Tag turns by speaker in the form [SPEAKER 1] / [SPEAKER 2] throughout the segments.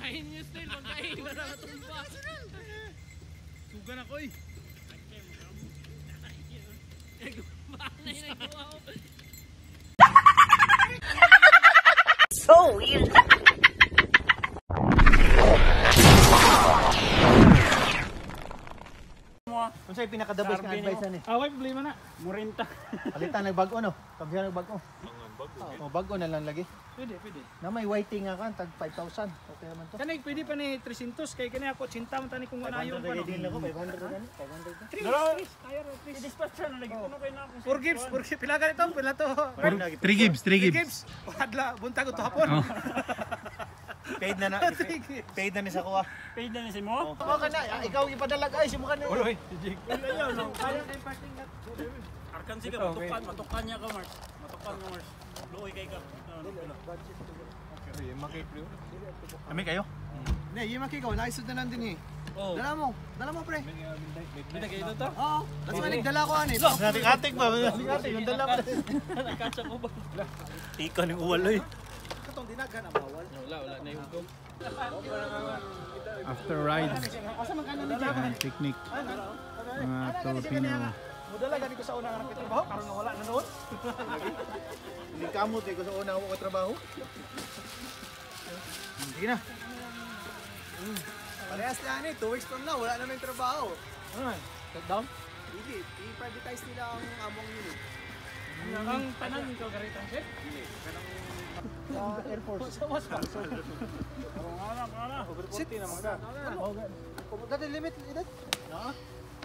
[SPEAKER 1] Pagkain niyo still, pagkain mo na matumba.
[SPEAKER 2] Sugan ako eh.
[SPEAKER 1] Gawa ko.
[SPEAKER 3] Kung sa'yo pinaka-the best nga advice ni.
[SPEAKER 2] Away, problema na. Murinta.
[SPEAKER 3] Palitan nagbago no. Pagsiya nagbago. Oh, bago na lang lagi.
[SPEAKER 2] Pwede, pwede.
[SPEAKER 3] Na may whiting nga kan tag 5,000. Okay naman to.
[SPEAKER 2] Kanay, pwede pa ni 300 kay kanay ako, cinta man tani kung ano yung pa no.
[SPEAKER 3] din ako 500 gan. 500 ka.
[SPEAKER 2] Dalawa. Kaya ro, please. Dispatcher na lagi kuno kay na ako. Four gigs, four gigs. Pila ganito, pila to.
[SPEAKER 4] 3 gibbs, 3
[SPEAKER 2] Three
[SPEAKER 4] gibbs.
[SPEAKER 2] gigs. Hadla, buntag ko to hapon.
[SPEAKER 3] Paid na na. Paid na ni sa kuha.
[SPEAKER 2] Paid na ni si mo?
[SPEAKER 3] Oo ka na. Ah, Ikaw ipadalag ay simo ka na.
[SPEAKER 2] Uloy. Ayaw no. Kaya kay parking.
[SPEAKER 5] Arkan sige, matukan, matukan niya ka, Mars. Matukan mo, Mars. Ka.
[SPEAKER 3] Kami kayo.
[SPEAKER 6] Ne, yung makikaw, naisod na nandun eh.
[SPEAKER 5] Oh,
[SPEAKER 6] Dala mo, dala mo pre.
[SPEAKER 5] bida kayo ito to?
[SPEAKER 6] Oo, that's why nagdala ko ani.
[SPEAKER 3] Natik-atik ba? Natik-atik yung dala pa.
[SPEAKER 5] Nakasya ko ba?
[SPEAKER 3] Tika ni uwal oy.
[SPEAKER 6] Katong dinaga na bawal.
[SPEAKER 5] Wala, wala na yung ugong.
[SPEAKER 4] After ride. Ayan, picnic. Mga Filipino.
[SPEAKER 2] Mudala gani ko sa una nga nagtrabaho, karon nga wala na noon.
[SPEAKER 3] Hindi kamot eh ko sa una ako ka trabaho. Sige na.
[SPEAKER 6] Parehas na ani, two weeks from now, wala na may trabaho.
[SPEAKER 2] Ano? Shutdown?
[SPEAKER 6] Hindi, i-privatize nila ang among unit.
[SPEAKER 2] Ang tanan ko garitan sir.
[SPEAKER 3] Sa Air Force.
[SPEAKER 2] Sa was pa.
[SPEAKER 3] Dati limit edad.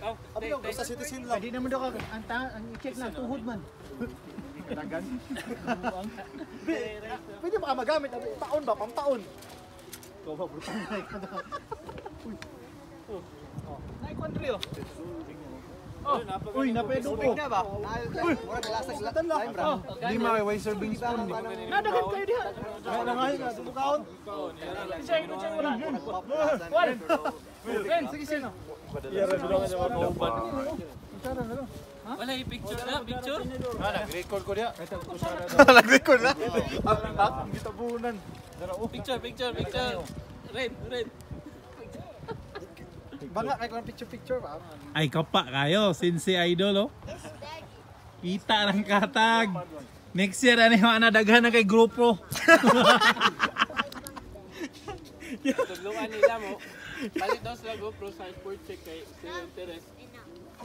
[SPEAKER 5] Oh,
[SPEAKER 6] Abi ko, basta citizen lang.
[SPEAKER 3] Pwede naman daw ka ang ang i-check na tuhod man.
[SPEAKER 6] Pwede ba ka magamit? Taon ba? Pang taon?
[SPEAKER 2] Nay country oh.
[SPEAKER 3] Uy, napedo ko.
[SPEAKER 6] na ba? Mura lasag la lime ra.
[SPEAKER 3] Di maway serving spoon.
[SPEAKER 2] Nadagan kayo diha.
[SPEAKER 3] Kaya na nga yun, sumukaon.
[SPEAKER 2] Siya ito siya wala. One. Ben, sige sino?
[SPEAKER 5] Wala yung picture na, picture.
[SPEAKER 3] Nag-record ko diya.
[SPEAKER 6] Nag-record na.
[SPEAKER 3] Ang gitabunan.
[SPEAKER 5] Picture, picture, picture. Red, red.
[SPEAKER 6] Banga kay kung picture picture ba?
[SPEAKER 4] Ay, kapa kayo. Since Idol, oh. Kita ng katag. Next year, ano yung anadaghan na kay grupo.
[SPEAKER 5] Tulungan nila mo. Palit daw sila GoPro sa sport check kay Interest.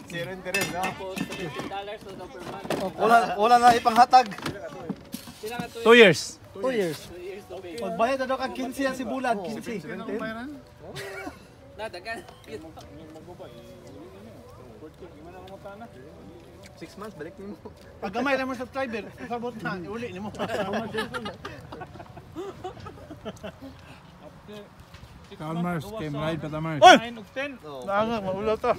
[SPEAKER 3] Zero interest, no?
[SPEAKER 5] Tapos, $17 dollars na daw per month.
[SPEAKER 6] Wala wala na ipanghatag.
[SPEAKER 5] Sila nga
[SPEAKER 4] 2 years.
[SPEAKER 3] 2 years.
[SPEAKER 5] 2 years to pay.
[SPEAKER 6] Magbayad na daw kag 15 yan si Bulan, 15.
[SPEAKER 5] Nadagan.
[SPEAKER 6] 6 months balik nimo.
[SPEAKER 3] Pag gamay lang mo subscriber, sabot na, uli ni mo.
[SPEAKER 4] Calmars, came ride pa tamars.
[SPEAKER 2] 9 ug 10.
[SPEAKER 3] Naanga, maulo to.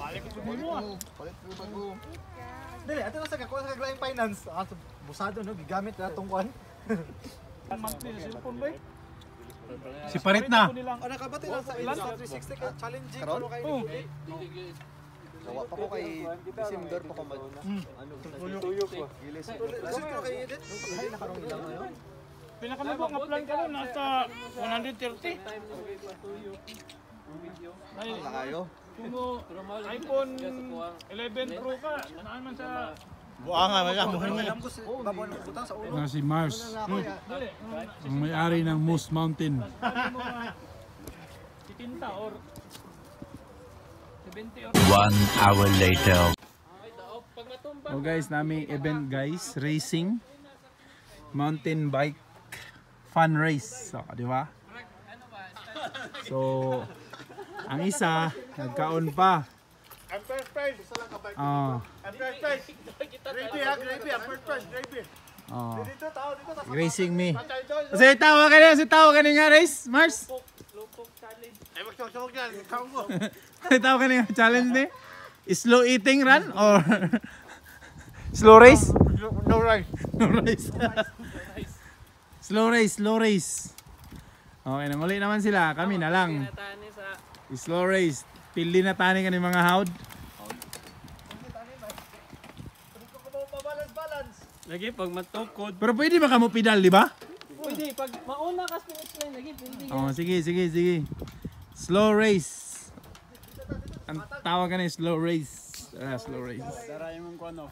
[SPEAKER 6] Dili, ato na sa kakuha sa Glyme Finance. Ah, so, busado no, gigamit na tong kwan.
[SPEAKER 2] Monthly na cellphone ba?
[SPEAKER 4] Si Parit na.
[SPEAKER 6] Oh, nakabati na sa Insta 360 ka challenging ano kay
[SPEAKER 2] Oh.
[SPEAKER 6] Nawa pa ko kay December pa ko mag ano tuyok ko. Gilis. Lasit ko kay edit. Ay nakarong ilang ano.
[SPEAKER 2] Pinakamago nga plan ka nun, nasa 130. Ay,
[SPEAKER 6] kayo.
[SPEAKER 2] kung iPhone 11 Pro ka, naan man sa...
[SPEAKER 3] Buanga, maga mo.
[SPEAKER 6] Alam ko si.
[SPEAKER 4] Na Mars.
[SPEAKER 2] Dali,
[SPEAKER 4] Ang may-ari ng Moose Mountain.
[SPEAKER 2] titinta or 70 or...
[SPEAKER 7] One hour later.
[SPEAKER 4] Oh guys, nami event guys, racing. Mountain bike fun race. So, di ba? So, ang isa, nagkaon pa.
[SPEAKER 3] I'm first prize.
[SPEAKER 4] Ah,
[SPEAKER 3] I'm first prize. Gravy ha, gravy. I'm first prize, gravy.
[SPEAKER 4] ah.
[SPEAKER 3] Dito, tao, dito.
[SPEAKER 4] Racing me. Kasi tawa ka na, si tawa ka nga race, Mars.
[SPEAKER 3] Ay, magsawag yan. Tao ko.
[SPEAKER 4] tawa ka nga challenge ni. Slow eating run or slow race?
[SPEAKER 3] No right.
[SPEAKER 4] No race. Slow race, slow race. Okay, namuli naman sila. Kami na lang.
[SPEAKER 5] Sa
[SPEAKER 4] Slow race. Pili na tani ka ni mga
[SPEAKER 6] balance.
[SPEAKER 5] Lagi pag matukod.
[SPEAKER 4] Pero pwede ba kamo pedal, di ba?
[SPEAKER 5] Pwede, pag mauna ka finish line lagi, pwede.
[SPEAKER 4] Oh, sige, sige, sige. Slow race. Ang tawag ka na yung slow race. Ah, slow race.
[SPEAKER 2] Darayan mong kuano.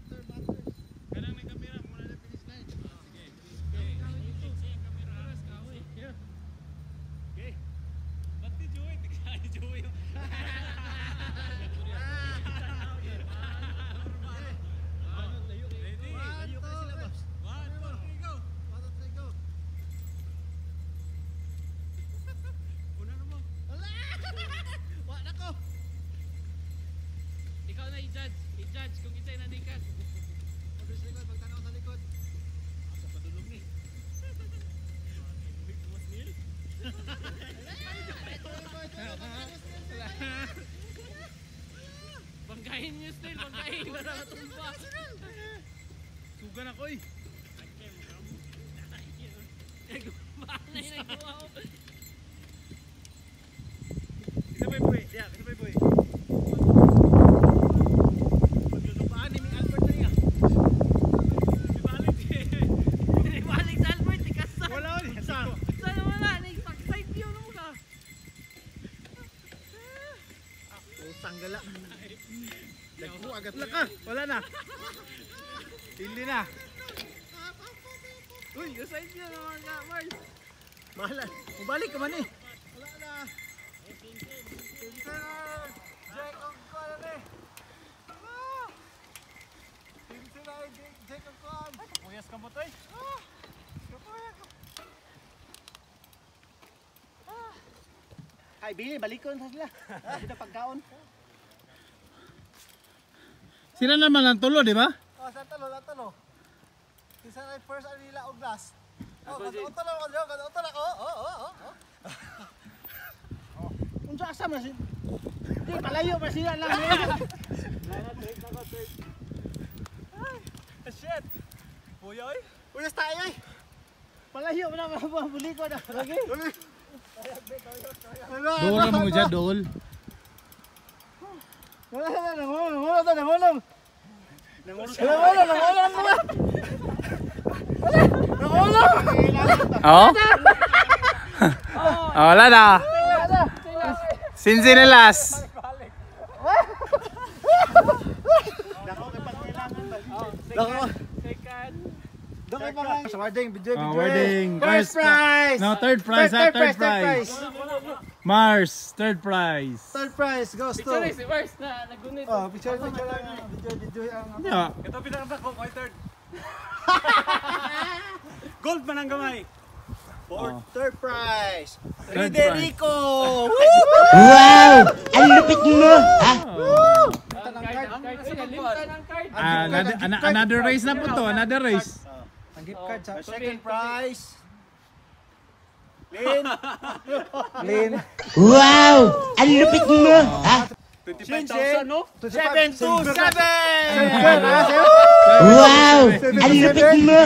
[SPEAKER 1] I-judge kung isa'y nanikas. Bangkain niyo still, bangkain. Wala ka tumba.
[SPEAKER 4] Sugan ako eh.
[SPEAKER 1] Gumaan na yung nagawa ko.
[SPEAKER 4] Isa pa boy. Yeah, isa pa boy. Maglulupaan ni Ming Albert na nga. Ibalik eh.
[SPEAKER 1] Balik sa Albert, tikas sa.
[SPEAKER 4] Wala ulit. Sa.
[SPEAKER 1] Sana wala, nag-side view na mo ka.
[SPEAKER 4] Utang gala. Dagpo agad lang ah. Wala na. Hindi na.
[SPEAKER 1] Uy, side view naman ka, Mars.
[SPEAKER 4] Bahala. Mabalik ka man eh.
[SPEAKER 2] Uyas ka mo to eh.
[SPEAKER 3] Ay, bili, balikon sa sila. Sabi na pagkaon.
[SPEAKER 4] Sila naman ang tulo, di ba?
[SPEAKER 3] Oh, sa talo, sa talo. Isa na first ano nila og last. Oh, kada utalo ko kada utalo ko. Oh, oh, oh, oh. Unsa asa man si Di malayo pa sila lang.
[SPEAKER 2] Shit. Puyoy.
[SPEAKER 3] Uyas tayo eh. Malayo na mabuli ko na. Lagi.
[SPEAKER 4] Na mga dyan, dool.
[SPEAKER 3] Wala na, nangulong, Nangulong, nangulong mo. Nangulong.
[SPEAKER 4] Oo? Oh, wala na. Sinsi nilas.
[SPEAKER 3] Dako. Dako pa nga. Sa warding, video,
[SPEAKER 4] Oh,
[SPEAKER 3] video.
[SPEAKER 4] wedding.
[SPEAKER 3] First prize.
[SPEAKER 4] No, third prize, ha? Third prize. Mars, third prize.
[SPEAKER 3] Third prize goes to.
[SPEAKER 5] Sorry, si Mars na nagunit.
[SPEAKER 3] Oh, picture, picture lang. Video, video ang.
[SPEAKER 4] Yeah.
[SPEAKER 2] Ito pinakanta ko, my third. Gold man ang gamay.
[SPEAKER 3] For third prize. Federico.
[SPEAKER 5] Card, ang. Ay, nalimtan ang card.
[SPEAKER 4] Ah, another, race na po to, another race.
[SPEAKER 3] Ang gift card sa second prize. Lin. Lin.
[SPEAKER 2] 25,000 no?
[SPEAKER 3] Seven to seven.
[SPEAKER 4] Wow!
[SPEAKER 3] Ang lupit mo.